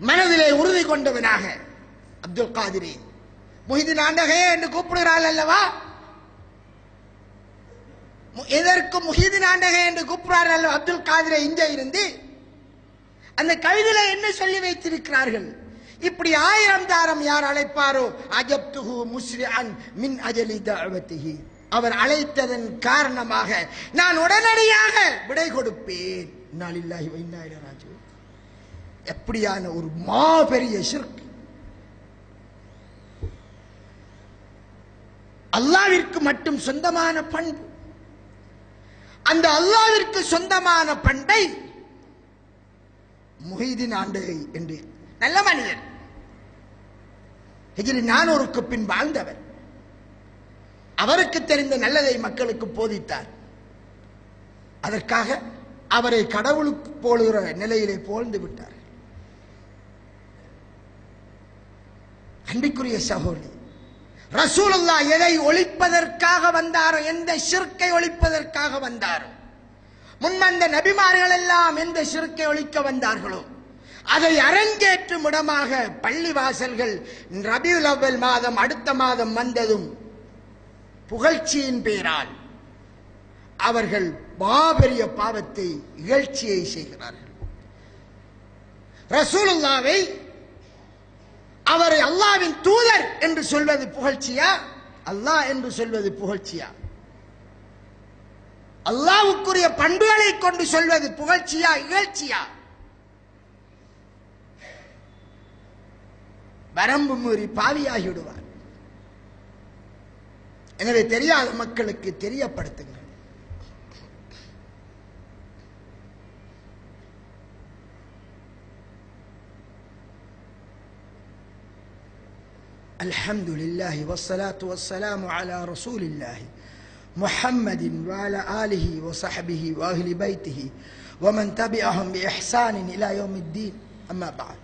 மனதிலே உறுதி கொண்டவனாக அப்துல் காதிரி முஹிதின் ஆண்டகே என்று கூப்பிடுகிறாள் அல்லவா மு- எதற்கு முஹிதின் ஆண்டகே என்று கூப்பிடுறார்கள் அல்லவா அப்துல் காதிரை இங்கே இருந்து அந்த கவிதையில என்ன சொல்லி வைத்திருக்கிறார்கள் இப்படி ஆயிரம் தாரம் யார் அழைப்பாரோ? அஜப்துஹு முஸ்ரிஅன் மின் அஜலி தாவத்திஹி அவர் அழைத்ததன் காரணமாக நான் உடனடியாக விடை கொடுப்பேன். நாளில்லாஹி வைநாயில ராஜு எப்படியான ஒரு மாபெரிய சிற்கு அல்லாவிற்கு மட்டும் சொந்தமான பண்பு. அந்த அல்லாவிற்கு சொந்தமான பண்பை முஹிதின் ஆண்டகை என்று. நல்ல மனிதன். ஹிஜ்ரி நானூறுக்கு பின் வாழ்ந்தவர். அவருக்கு தெரிந்த நல்லதை மக்களுக்கு போதித்தார். அதற்காக அவரை கடவுளுக்கு போலுகிற நிலையிலே போழ்ந்து விட்டார். அன்பிக்குரிய சகோதரி ரசூலுல்லா எதை ஒழிப்பதற்காக வந்தாரோ எந்த ஷிர்க்கை ஒழிப்பதற்காக வந்தாரோ முன்வந்த நபிமார்கள் எல்லாம் எந்த ஷிர்க்கை ஒழிக்க வந்தார்களோ அதை அரங்கேற்றும் இடமாக பள்ளிவாசல்கள் ரபியுல் அவ்வல் மாதம் அடுத்த மாதம் வந்ததும் புகழ்ச்சியின் பெயரால் அவர்கள் மாபெரிய பாவத்தை இகழ்ச்சியை செய்கிறார்கள். ரசூலுல்லாவை அவரை அல்லாவின் தூதர் என்று சொல்வது புகழ்ச்சியா? அல்லாஹ் என்று சொல்வது புகழ்ச்சியா? அல்லாவுக்குரிய பண்புகளை கொண்டு சொல்வது புகழ்ச்சியா இகழ்ச்சியா? வரம்பு மீறி பாவியாகிவிடுவார் எனவே தெரியாத மக்களுக்கு தெரியப்படுத்துங்கள் الحمد لله والصلاة والسلام على رسول الله محمد وعلى آله وصحبه وأهل بيته ومن تبعهم بإحسان إلى يوم الدين أما بعد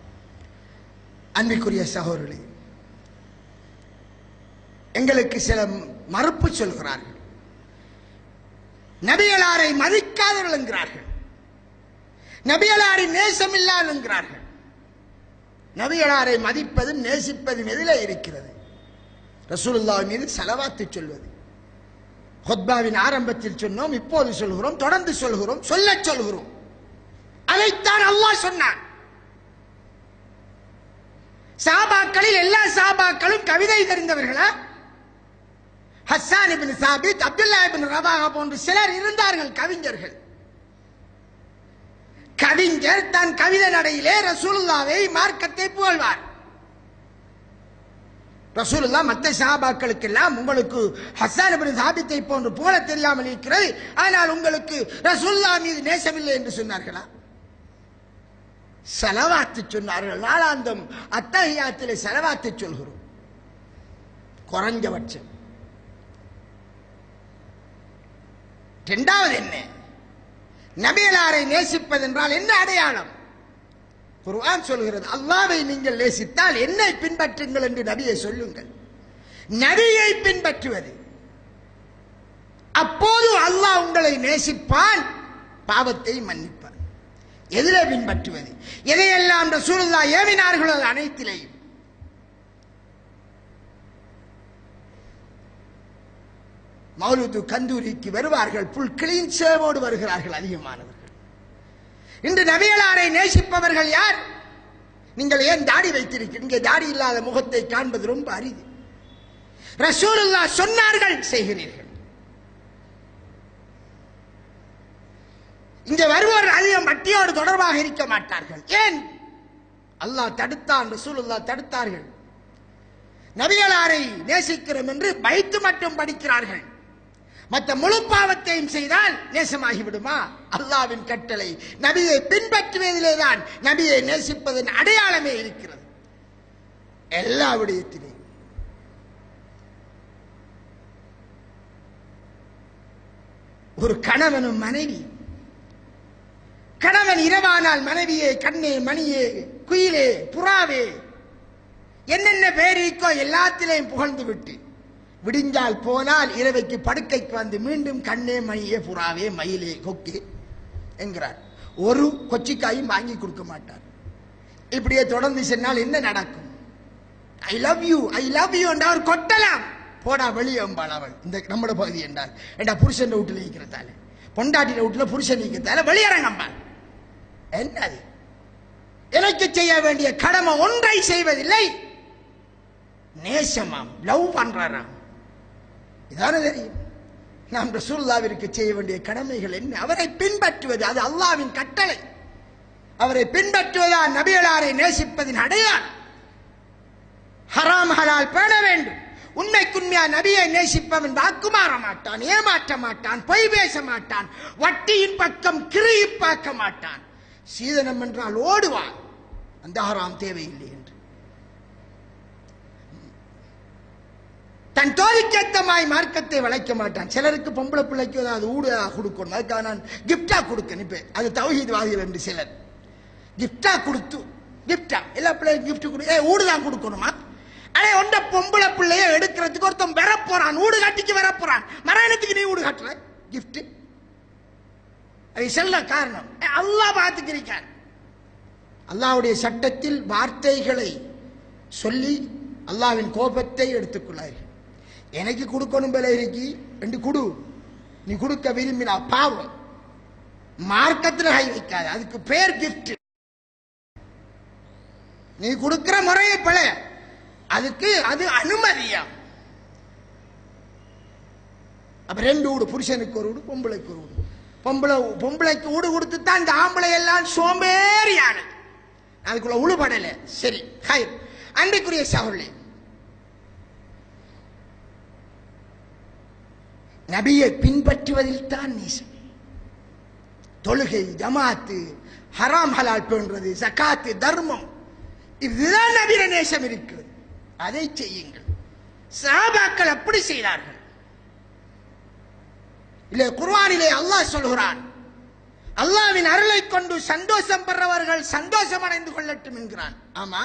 அன்பிற்குரிய சகோதரர்களே எங்களுக்கு சில மறுப்பு சொல்கிறார்கள். நபியலாரை மதிக்காதவர்கள் என்கிறார்கள். நபிகளாரை நேசமில்லாத என்கிறார்கள். நபியலாரை மதிப்பதும் நேசிப்பது எதில இருக்கிறது. ரசூலுல்லா மீது செலவாத்து சொல்வது. ஹொத்பாவின் ஆரம்பத்தில் சொன்னோம் இப்போது சொல்கிறோம் தொடர்ந்து சொல்கிறோம் சொல்ல சொல்கிறோம். அதைத்தான் அல்லாஹ் சொன்னான். சாபாக்களில் எல்லா சாபாக்களும் கவிதை தெரிந்தவர்களா? ஹஸ்ஸான் இபின் சாபித் அப்துல்லா இபின் ரவாஹா போன்று சிலர் இருந்தார்கள் கவிஞர்கள். கவிஞர் தன் கவிதை நடையிலே ரசூலுல்லாவை மார்க்கத்தை புகழ்வார். ரசூலுல்லா மற்ற சஹாபாக்களுக்கெல்லாம் உங்களுக்கு ஹசான் இபின் சாபித்தை போன்று புகழ தெரியாமல் இருக்கிறது. ஆனால் உங்களுக்கு ரசூல்லா மீது நேசமில்லை என்று சொன்னார்களா? செலவாத்து சொன்னார்கள். நாளாந்தம் அத்தகையாத்திலே செலவாத்து சொல்கிறோம். குறைஞ்சபட்சம். இரண்டாவது என்ன? நபியலாரை நேசிப்பது என்றால் என்ன அடையாளம்? குர்ஆன் சொல்கிறது அல்லாவை நீங்கள் நேசித்தால் என்னை பின்பற்றுங்கள் என்று நபியை சொல்லுங்கள். நபியை பின்பற்றுவது. அப்போது அல்லாஹ் உங்களை நேசிப்பான். பாவத்தை மன்னிப்பான். எதிலே பின்பற்றுவது. எதையெல்லாம் ரசூலுல்லா ஏவினார்களோ அனைத்திலையும் அனைத்திலேயும். மௌலுது கந்தூரிக்கு வருவார்கள். புல் கிளீன் சேவோடு வருகிறார்கள் அதிகமானவர்கள். இன்று நவியலாரை நேசிப்பவர்கள் யார்? நீங்கள் ஏன் தாடி வைத்திருக்கிறீங்க தாடி இல்லாத முகத்தை காண்பது ரொம்ப அரிது. ரசூலுல்லா சொன்னார்கள் செய்கிறீர்கள். இங்கே வருவோர் அதிகம் வட்டியோடு தொடர்பாக இருக்க மாட்டார்கள். ஏன்? அல்லாஹ் தடுத்தான் ரசூலுல்லா தடுத்தார்கள். நபிகளாரை நேசிக்கிறோம் என்று பைத்து மட்டும் படிக்கிறார்கள். மற்ற முழு பாவத்தையும் செய்தால் நேசமாகி விடுமா அல்லாவின் கட்டளை நபியை பின்பற்றுவதிலே தான் நபியை நேசிப்பதன் அடையாளமே இருக்கிறது. எல்லா விடயத்திலே ஒரு கணவனும் மனைவி கணவன் இரவானால் மனைவியே கண்ணே மணியே குயிலே புறாவே. என்னென்ன பேரிக்கோ எல்லாத்திலையும் புகழ்ந்து விட்டு. விடிஞ்சால் போனால் இரவைக்கு படுக்கைக்கு வந்து மீண்டும் கண்ணே மணியே புறாவே மயிலே கொக்கே என்கிறார். ஒரு கொச்சிக்காயும் வாங்கி கொடுக்க மாட்டார். இப்படியே தொடர்ந்து சென்றால் என்ன நடக்கும்? I love you I love you என்று அவர் கொட்டலாம். போடா வெளியே அம்பாள் அவள். இந்த நம்மட பகுதி என்றால் ஏண்டா புருஷன் வீட்டில் இருக்கிறதால. பொண்டாட்டின வீட்டில் புருஷன் இருக்கிறதால வெளியரங்கம்பாள் என்னது? எனக்கு செய்ய வேண்டிய கடமை ஒன்றை செய்வதில்லை. நேசமாம் லவ் பண்றாராம். இதான தெரியும். நாம் ரசூல்லாவிற்கு செய்ய வேண்டிய கடமைகள் என்ன? அவரை பின்பற்றுவது அது அல்லாவின் கட்டளை. அவரை பின்பற்றுவதா நபிகளாரை நேசிப்பதின் அடையாள ஹராம் ஹலால் பேண வேண்டும். உண்மைக்குண்மையா நபியை நேசிப்பவன் வாக்குமாற மாட்டான் ஏமாற்ற மாட்டான் பொய் பேச மாட்டான் வட்டியின் பக்கம் கிரி பார்க்க மாட்டான். சீதனம் என்றால் ஓடுவார் அந்தகாராம் தேவையில்லை என்று. தன் தோழிக்கேத்தமாய் மார்க்கத்தை வளைக்க மாட்டான். சிலருக்கு பொம்பளை பிள்ளைக்கு அது ஊடா கொடுக்கணும். அதுக்காக நான் கிஃப்டா கொடுக்க நினைப்பேன் அது தௌஹீத்வாதிகள் என்று சிலர். கிஃப்டா கொடுத்து கிஃப்டா எல்லா பிள்ளைக்கும் கிஃப்ட் கொடு. ஏ ஊடுதான் கொடுக்கணுமா? அடே ஒன்ற பொம்பளை பிள்ளைய எடுக்கிறதுக்கு ஒருத்தன் வர போறான் ஊடு காட்டிக்கு வர போறான் மரணத்துக்கு நீ ஊடு காட்டுற? கிஃப்ட் அதை செல்ல காரணம். அல்லாஹ் பார்த்துக்கிறீங்க அல்லாஹ்வுடைய சட்டத்தில் வார்த்தைகளை சொல்லி அல்லாஹ்வின் கோபத்தை எடுத்துக்கொள்ளார்கள் எனக்கு கொடுக்கணும் போல ரெண்டு என்று கொடு. நீ கொடுக்க விரும்பினா பாவம். மார்க்கத்தில் கை வைக்காது. அதுக்கு பேர் கிஃப்ட் நீ கொடுக்கிற முறையை பல. அதுக்கு அது அனுமதியா? அப்ப ரெண்டு வீடு புருஷனுக்கு ஒரு வீடு பொம்பளைக்கு ஒரு வீடு பொம்பளை பொம்பளைக்கு ஊடு கொடுத்து தான் இந்த ஆம்பளை எல்லாம் சோம்பேறியானது. அதுக்குள்ள உழுபடல. சரி ஹாய் அன்றைக்குரிய சகோதரி நபியை பின்பற்றுவதில் தான் நேசம். தொழுகை ஜமாத்து ஹராம் ஹலால் போன்றது சகாத்து தர்மம். இதுதான் நபிர நேசம் இருக்கிறது. அதை செய்யுங்கள். சாபாக்கள் அப்படி செய்தார்கள். இல்லை குர்வானிலே அல்லாஹ் சொல்கிறான். அல்லாவின் அருளை கொண்டு சந்தோஷம் பெறவர்கள் சந்தோஷம் அடைந்து கொள்ளட்டும் என்கிறான். ஆமா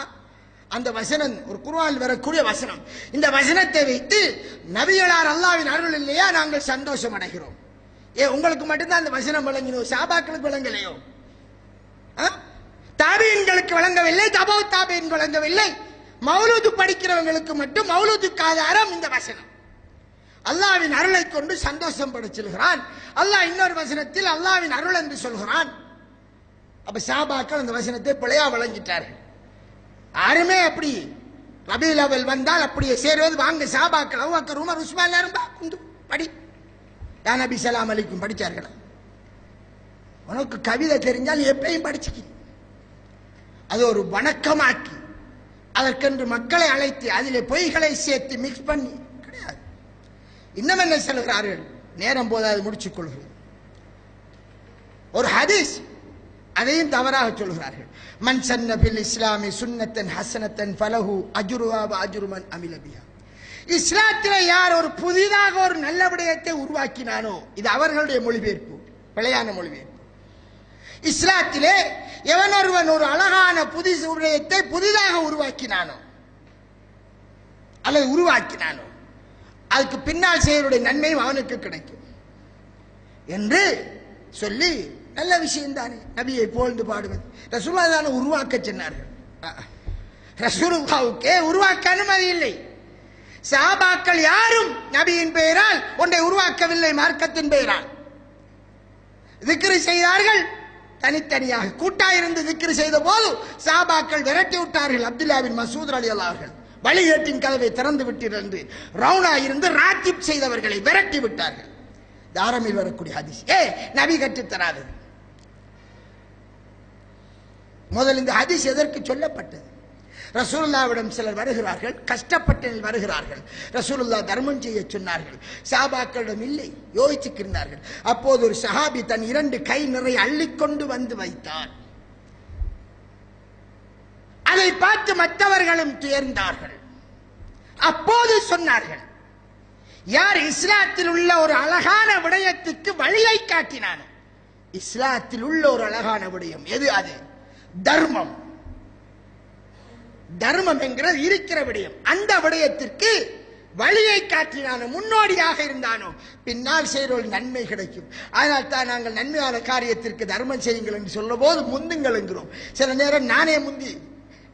அந்த வசனம் ஒரு குருவால் வரக்கூடிய வசனம். இந்த வசனத்தை வைத்து நபியலார் அல்லாவின் அருள் இல்லையா? நாங்கள் சந்தோஷம் அடைகிறோம். ஏ உங்களுக்கு மட்டும்தான் அந்த வசனம் விளங்கினோம் சாபாக்களுக்கு விளங்கலையோ? ஆ? தாபீன்களுக்கு வழங்கவில்லை தபோ தாபியன் வழங்கவில்லை மௌலூது படிக்கிறவங்களுக்கு மட்டும் மௌலூதுக்கு ஆதாரம் இந்த வசனம். அல்லாவின் அருளை கொண்டு சந்தோஷம் படைச்சிருக்கிறான் அல்லாஹ் இன்னொரு வசனத்தில் அல்லாவின் அருள் என்று சொல்கிறான். அப்ப சாபாக்கள் அந்த வசனத்தை பிழையா வழங்கிட்டார்கள். யாருமே அப்படி ரபி அவல் வந்தால் அப்படியே சேருவது வாங்க சாபாக்கள் அவ்வக்கர் உமர் உஸ்மான் எல்லாரும் படி. யா நபி சலாம் அலிக்கும் படிச்சார்களா? உனக்கு கவிதை தெரிஞ்சால் எப்பயும் படிச்சுக்க. அது ஒரு வணக்கமாக்கி. அதற்கென்று மக்களை அழைத்து அதிலே பொய்களை சேர்த்து மிக்ஸ் பண்ணி இன்னும் என்ன சொல்கிறார்கள்? நேரம் போதாது முடிச்சுக் கொள்கிறோம். ஒரு ஹதீஸ் அதையும் தவறாக சொல்கிறார்கள். மன் சன்னபில் இஸ்லாமி சுன்னத்தன் ஹசனத்தன் பலகு அஜுருவா அஜுருமன் அமிலபியா இஸ்லாத்தில் யார் ஒரு புதிதாக ஒரு நல்ல விடயத்தை உருவாக்கினானோ இது அவர்களுடைய மொழிபெயர்ப்பு பிழையான மொழிபெயர்ப்பு. இஸ்லாத்திலே எவன் ஒருவன் ஒரு அழகான புதிய விடயத்தை புதிதாக உருவாக்கினானோ அல்லது உருவாக்கினானோ அதுக்கு பின்னால் செய்வருடைய நன்மையும் அவனுக்கு கிடைக்கும். என்று சொல்லி நல்ல விஷயம் தானே நபியை போழ்ந்து பாடுவது. ரசூலா தானே உருவாக்க சொன்னார்கள். ரசூலுல்லாவுக்கே உருவாக்க அனுமதி இல்லை. சாபாக்கள் யாரும் நபியின் பெயரால் ஒன்றை உருவாக்கவில்லை மார்க்கத்தின் பெயரால். திக்ரு செய்தார்கள். தனித்தனியாக கூட்டாயிருந்து திக்ரு செய்த போது சாபாக்கள் விரட்டி விட்டார்கள். அப்துல்லாவின் மசூத் அலி அல்லார்கள் வழிகேட்டின் கதவை திறந்து விட்டீர்கள் என்று ரவுனா இருந்து ராத்திப் செய்தவர்களை விரட்டி விட்டார்கள். தாரமில் வரக்கூடிய ஹதீஸ். ஏ நபி கற்றுத்தராது முதல் இந்த ஹதீஸ் எதற்கு சொல்லப்பட்டது? ரசூலுல்லாவிடம் சிலர் வருகிறார்கள் கஷ்டப்பட்டு வருகிறார்கள். ரசூலுல்லா தர்மம் செய்ய சொன்னார்கள் சாபாக்களிடம் இல்லை யோசிச்சுக்கின்றார்கள் அப்போது ஒரு சஹாபி தன் இரண்டு கை நிறைய அள்ளிக்கொண்டு வந்து வைத்தார். அதை பார்த்து மற்றவர்களும் துயர்ந்தார்கள். அப்போது சொன்னார்கள் யார் இஸ்லாத்தில் உள்ள ஒரு அழகான விடயத்துக்கு வழியை காட்டினானோ? இஸ்லாத்தில் உள்ள ஒரு அழகான விடயம் எது அது? தர்மம். தர்மம் என்கிறது இருக்கிற விடயம். அந்த விடயத்திற்கு வழியை காட்டினானோ முன்னோடியாக இருந்தானோ பின்னால் செய்கிறோம் நன்மை கிடைக்கும். அதனால் தான் நாங்கள் நன்மையான காரியத்திற்கு தர்மம் செய்யுங்கள் என்று சொல்லும் போது முந்துங்கள் என்கிறோம். சில நேரம் நானே முந்தி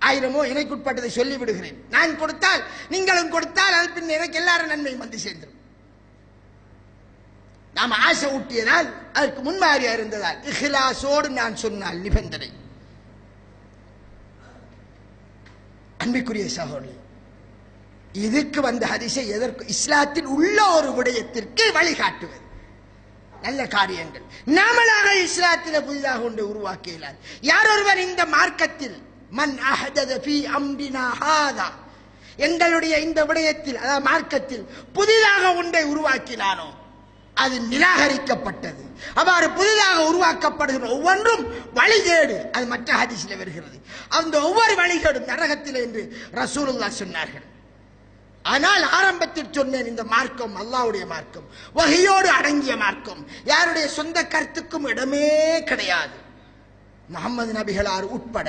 ஆயிரமோ எனக்குட்பட்டதை சொல்லி விடுகிறேன் நான் கொடுத்தால் நீங்களும் கொடுத்தால் அது பின் எனக்கு எல்லாரும் நன்மையும் வந்து சேர்ந்துடும் நாம் ஆசை ஊட்டியதால் அதற்கு முன்மாதிரியா இருந்ததால் இஹிலாசோடு நான் சொன்னால் நிபந்தனை. அன்பிற்குரிய சகோதரி இதுக்கு வந்த ஹரிசை எதற்கு இஸ்லாத்தில் உள்ள ஒரு விடயத்திற்கு வழிகாட்டுவது. நல்ல காரியங்கள். நாமளாக இஸ்லாத்தில புதிதாக ஒன்று உருவாக்க யாரொருவர் யார் ஒருவர் இந்த மார்க்கத்தில் மன் அஹதத பி அம்பினா ஹாதா. எங்களுடைய இந்த விடயத்தில் அதாவது மார்க்கத்தில் புதிதாக ஒன்றை உருவாக்கினானோ அது நிராகரிக்கப்பட்டது. அவ்வாறு புதிதாக உருவாக்கப்படுகிற ஒவ்வொன்றும் வழிகேடு. அது மற்ற ஹதிசில வருகிறது. அந்த ஒவ்வொரு வழிகேடும் நரகத்தில் என்று ரசூலுல்லா சொன்னார்கள். ஆனால் ஆரம்பத்தில் சொன்னேன் இந்த மார்க்கம் அல்லாவுடைய மார்க்கம். வகையோடு அடங்கிய மார்க்கம். யாருடைய சொந்த கருத்துக்கும் இடமே கிடையாது. முகமது நபிகளார் உட்பட.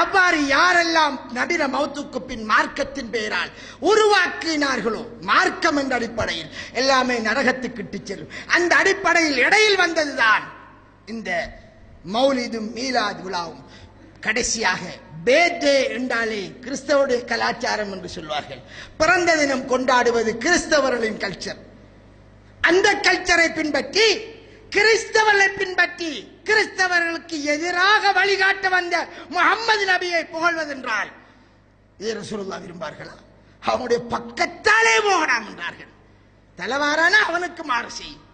அவ்வாறு யாரெல்லாம் நபிர மௌத்துக்கு பின் மார்க்கத்தின் பெயரால் உருவாக்கினார்களோ மார்க்கம் என்ற அடிப்படையில் எல்லாமே நரகத்துக்கு இட்டுச் செல்லும். அந்த அடிப்படையில் இடையில் வந்ததுதான் இந்த மௌலிதும் மீலாது விழாவும் கடைசியாக பேட்டே என்றாலே கிறிஸ்தவருடைய கலாச்சாரம் என்று சொல்வார்கள். பிறந்த தினம் கொண்டாடுவது கிறிஸ்தவர்களின் கல்ச்சர் அந்த கல்ச்சரை பின்பற்றி கிறிஸ்தவர்களை பின்பற்றி கிறிஸ்தவர்களுக்கு எதிராக வழிகாட்ட வந்த முகமது நபியை புகழ்வதென்றால் இதை ரசூலுல்லாஹ் விரும்பார்களா? அவனுடைய பக்கத்தாலே போகலாம் என்றார்கள். தலைவாரான அவனுக்கு மாறு செய்யும்.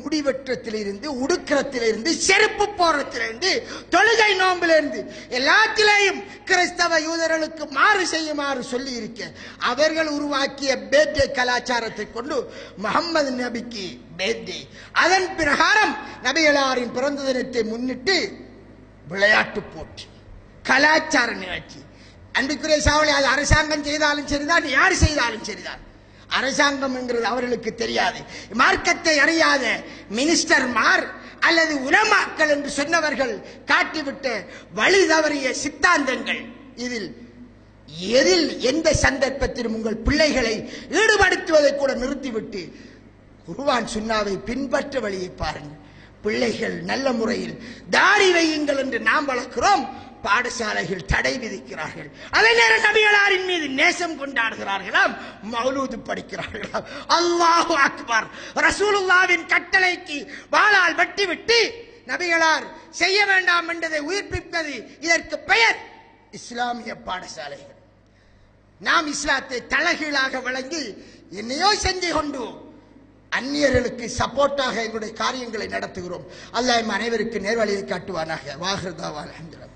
முடிவெற்றத்திலிருந்து உடுக்கிறத்திலிருந்து செருப்பு போறத்திலிருந்து தொழுகை நோம்பிலிருந்து எல்லாத்திலேயும் கிறிஸ்தவ யூதர்களுக்கு மாறு செய்யுமாறு சொல்லி இருக்க அவர்கள் உருவாக்கிய பேட்டை கலாச்சாரத்தை கொண்டு முகமது நபிக்கு பேட்டை அதன் பிரகாரம் நபிகளாரின் பிறந்த தினத்தை முன்னிட்டு விளையாட்டு போட்டி கலாச்சார நிகழ்ச்சி. அன்புக்குரிய சாவளி அது அரசாங்கம் செய்தாலும் சரிதான் யார் செய்தாலும் சரிதான். அரசாங்கம் என்கிறது அவர்களுக்கு தெரியாது. மார்க்கத்தை அறியாத மினிஸ்டர்மார் அல்லது உலமாக்கள் என்று சொன்னவர்கள் காட்டிவிட்ட வழி தவறிய சித்தாந்தங்கள். இதில் எதில் எந்த சந்தர்ப்பத்திலும் உங்கள் பிள்ளைகளை ஈடுபடுத்துவதை கூட நிறுத்திவிட்டு குருவான் சுண்ணாவை பின்பற்ற வழியை பாருங்கள். பிள்ளைகள் நல்ல முறையில் தாடி வையுங்கள் என்று நாம் வளர்க்கிறோம். பாடசாலைகள் தடை விதிக்கிறார்கள். அதே நேரம் நபிகளாரின் மீது நேசம் கொண்டாடுகிறார்களாம். மௌலூது படிக்கிறார்களாம். அல்லாஹு அக்பர். ரசூலுல்லாவின் கட்டளைக்கு வாளால் வெட்டிவிட்டு நபிகளார் செய்ய வேண்டாம் என்றதை உயிர்ப்பிப்பது இதற்கு பெயர் இஸ்லாமிய பாடசாலைகள். நாம் இஸ்லாத்தை தலகீழாக வழங்கி என்னையோ செஞ்சு கொண்டு அந்நியர்களுக்கு சப்போர்ட்டாக எங்களுடைய காரியங்களை நடத்துகிறோம். அல்லாஹ் அனைவருக்கு நேர்வழியை காட்டுவானாக. வாகிருதாவா அலமதுல்லா